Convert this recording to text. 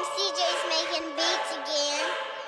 CJ's making beats again.